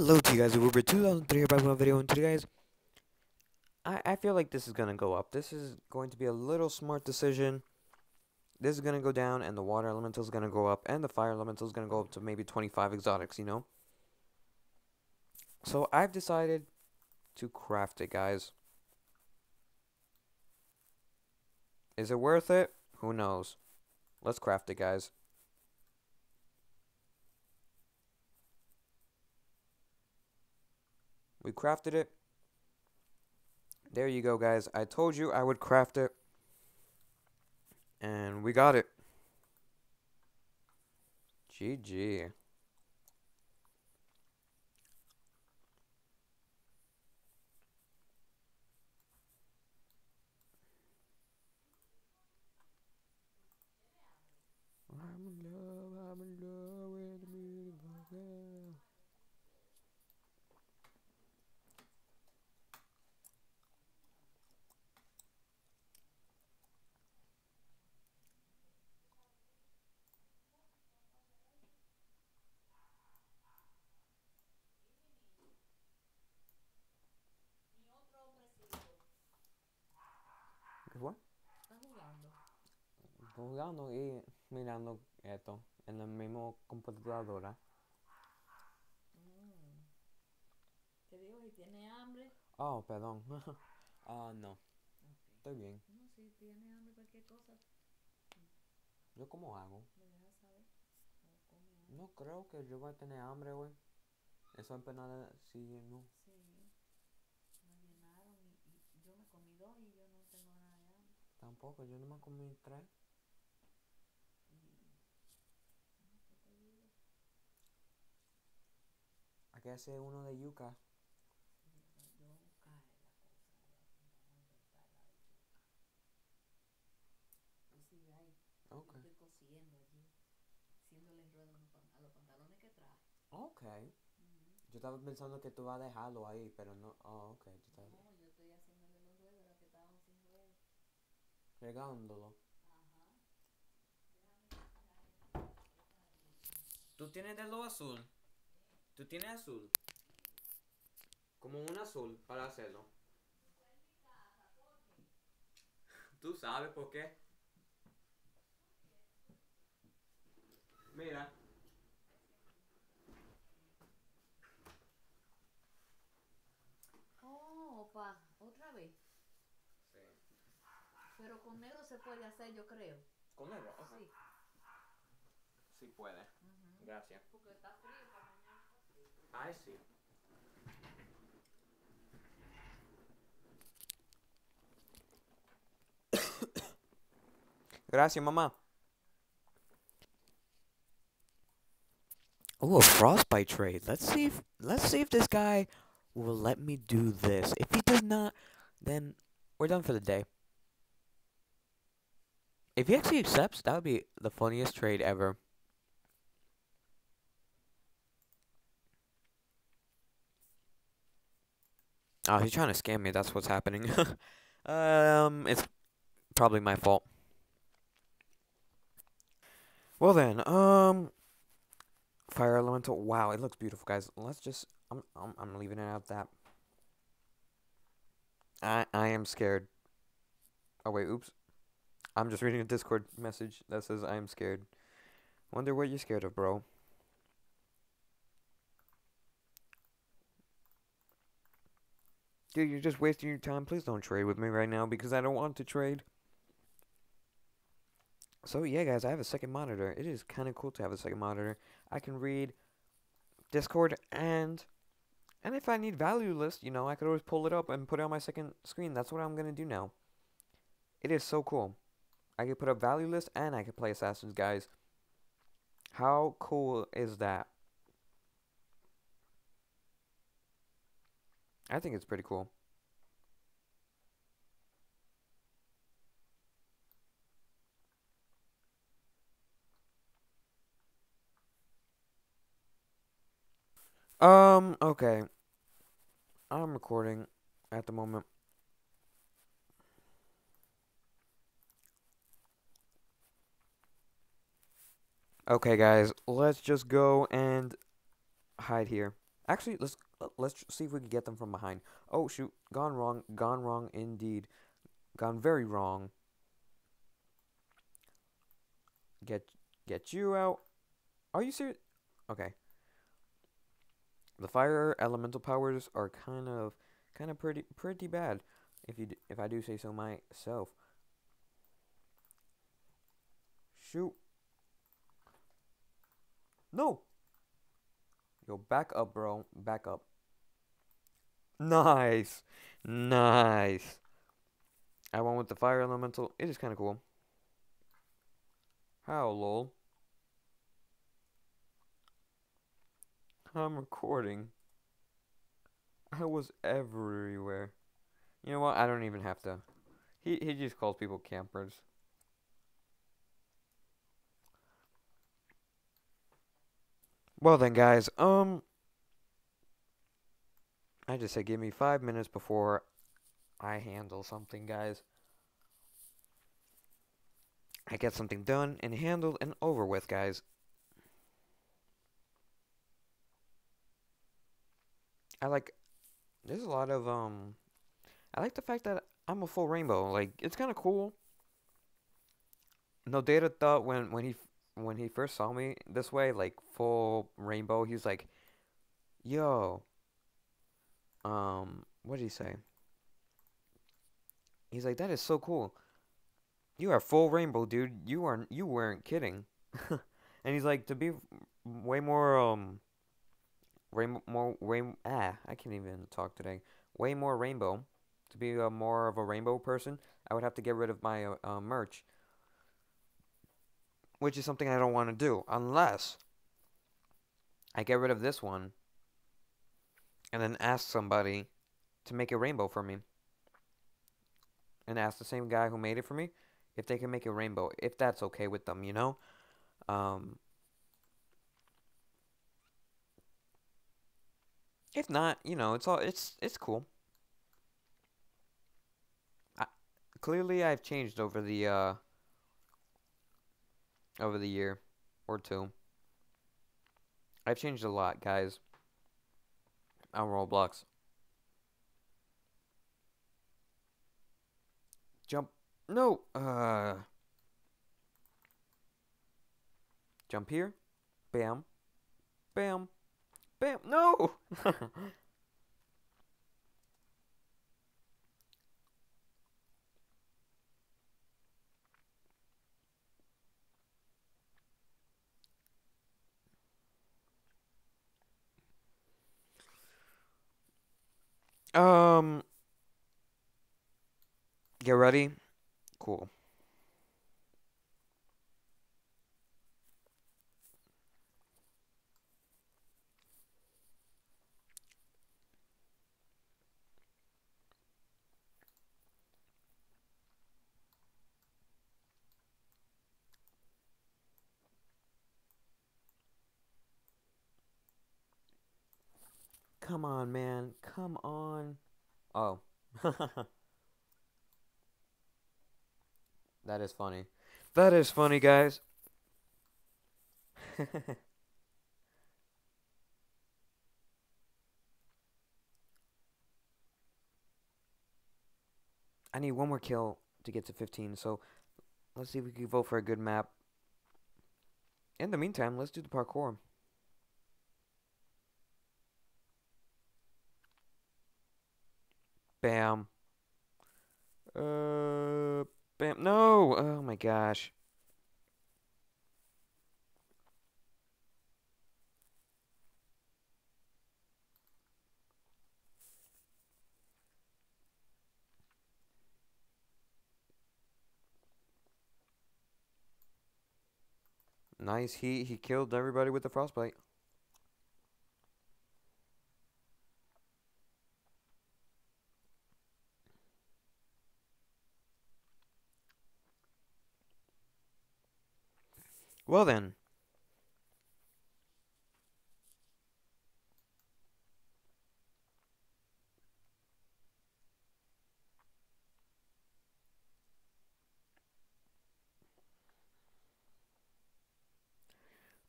Hello to you guys, Uber 2003 here back with a video, and today guys, I, I feel like this is gonna go up. This is going to be a little smart decision. This is gonna go down, and the water elemental is gonna go up, and the fire elemental is gonna go up to maybe 25 exotics, you know? So I've decided to craft it, guys. Is it worth it? Who knows? Let's craft it, guys. We crafted it. There you go, guys. I told you I would craft it. And we got it. GG. Jugando y mirando esto en la misma computadora. Mm. Te digo, si tiene hambre. Oh, perdón. Ah, no. Estoy bien. No, si tiene hambre, cualquier cosa, ¿Yo cómo hago? me dejas saber. O come algo. No creo que yo voy a tener hambre, güey. Eso sí, no. Sí. Me llenaron y, y yo me comí dos y yo no tengo nada de hambre. Tampoco, yo no me comí tres. Y. No, ¿qué te digo? Hay que hacer uno de yuca. Sí, yo voy a buscar la cosa. Vamos a inventar la de yuca. Tú sigue ahí. Yo Ok. estoy cosiendo allí. Haciéndole enredo a los pan- a los pantalones que traje. Ok. Yo estaba pensando que tú vas a dejarlo ahí, pero no. Oh, ok. Estás No, yo estoy haciéndole los ruedos, era que estábamos sin ruedos. regándolo. Ajá. ¿Tú tienes de lo azul? ¿Tú tienes azul? Como un azul para hacerlo. ¿Tú sabes por qué? Mira. Oh, opa, otra vez. Sí. Pero con negro se puede hacer, yo creo. ¿Con negro? Sí. Sí puede. Gracias. Porque está frío para see. Gracias, mamá. Oh, a frostbite trade. Let's see if let's see if this guy will let me do this. If he does not, then we're done for the day. If he actually accepts, that would be the funniest trade ever. Oh, he's trying to scam me. That's what's happening. um, it's probably my fault. Well then, um, fire elemental. Wow, it looks beautiful, guys. Let's just. I'm. I'm. I'm leaving it at that. I. I am scared. Oh wait. Oops. I'm just reading a Discord message that says I am scared. Wonder what you're scared of, bro. Dude, you're just wasting your time. Please don't trade with me right now because I don't want to trade. So yeah, guys, I have a second monitor. It is kind of cool to have a second monitor. I can read Discord and and if I need value list, you know, I could always pull it up and put it on my second screen. That's what I'm gonna do now. It is so cool. I can put up value list and I can play assassins, guys. How cool is that? I think it's pretty cool. Um, okay. I'm recording at the moment. Okay, guys, let's just go and hide here. Actually, let's let's see if we can get them from behind. Oh shoot, gone wrong, gone wrong indeed, gone very wrong. Get get you out. Are you serious? Okay. The fire elemental powers are kind of kind of pretty pretty bad if you if I do say so myself. Shoot. No. Yo, back up, bro. Back up. Nice. Nice. I went with the fire elemental. It is kind of cool. How, lol? I'm recording. I was everywhere. You know what? I don't even have to. He he just calls people campers. Well then, guys. Um, I just said give me five minutes before I handle something, guys. I get something done and handled and over with, guys. I like. There's a lot of um. I like the fact that I'm a full rainbow. Like it's kind of cool. No data thought when when he when he first saw me this way, like full rainbow, he's like, "Yo." Um, what did he say? He's like, "That is so cool. You are full rainbow, dude. You are you weren't kidding." and he's like, "To be way more um rainbow more rain ah I can't even talk today. Way more rainbow. To be a more of a rainbow person, I would have to get rid of my uh, uh, merch, which is something I don't want to do unless I get rid of this one and then ask somebody to make a rainbow for me. And ask the same guy who made it for me if they can make a rainbow, if that's okay with them, you know? Um, If not, you know, it's all it's it's cool. Clearly, I've changed over the uh over the year or two. I've changed a lot, guys. On Roblox. Jump. No. Uh. Jump here. Bam. Bam. Bam! No! um. Get ready. Cool. Come on, man. Come on. Oh. that is funny. That is funny, guys. I need one more kill to get to 15, so let's see if we can vote for a good map. In the meantime, let's do the parkour. Bam. Uh, bam. No! Oh my gosh. Nice. He he killed everybody with the frostbite. Well then.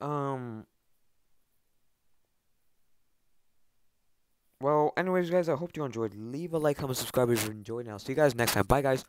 Um Well, anyways, guys, I hope you enjoyed. Leave a like, comment, subscribe if you enjoyed. And I'll see you guys next time. Bye, guys.